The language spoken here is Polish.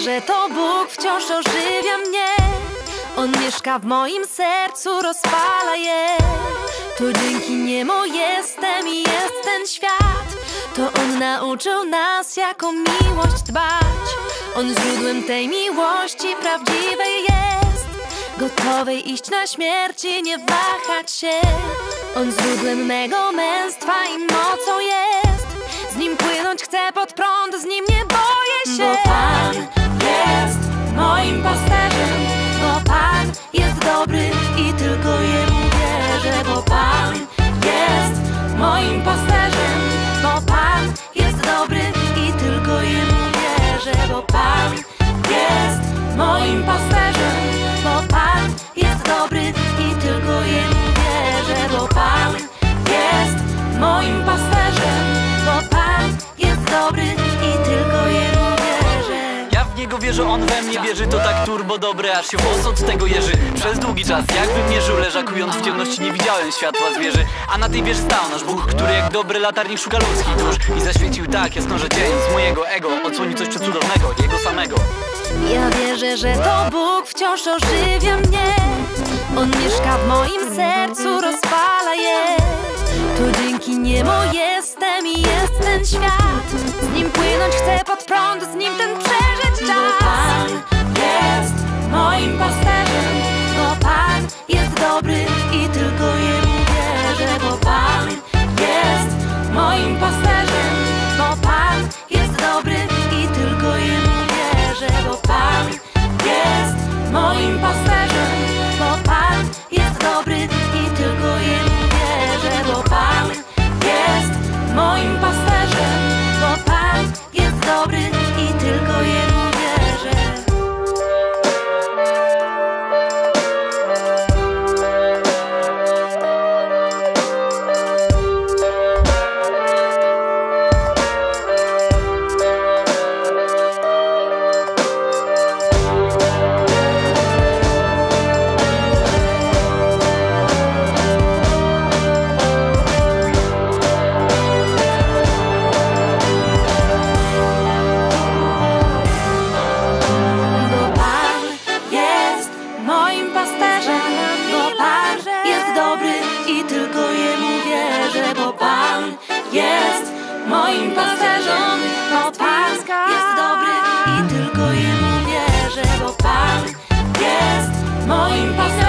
że to Bóg wciąż ożywia mnie. On mieszka w moim sercu, rozpala je. To dzięki niemu jestem i jest ten świat. To On nauczył nas jako miłość dbać. On źródłem tej miłości prawdziwej jest. Gotowej iść na śmierć i nie wahać się. On źródłem mego męstwa i mocą jest. Z nim płynąć chcę pod prąd, z nim nie boję tylko Jemu wierzę Bo Pan jest moim pasterzem wierzę Ja w niego wierzę, on we mnie wierzy. To tak turbo dobre, aż się włos od tego jeży. Przez długi czas, jakbym mierzył leżakując w ciemności Nie widziałem światła z wieży A na tej wieży stał nasz Bóg, który jak dobry latarnik szuka ludzkich dusz. I zaświecił tak jasno, że dzień z mojego ego Odsłoni coś przecudownego, jego samego. Ja wierzę, że to Bóg wciąż ożywia mnie. On mieszka w moim sercu, rozpala je. To dzięki niemu jestem i jest ten świat. Z nim płynąć chcę pod prąd, z nim jest moim pasterzem moim pasterzem Bo Pan jest dobry i tylko Jemu wierzę Bo Pan jest moim pasterzem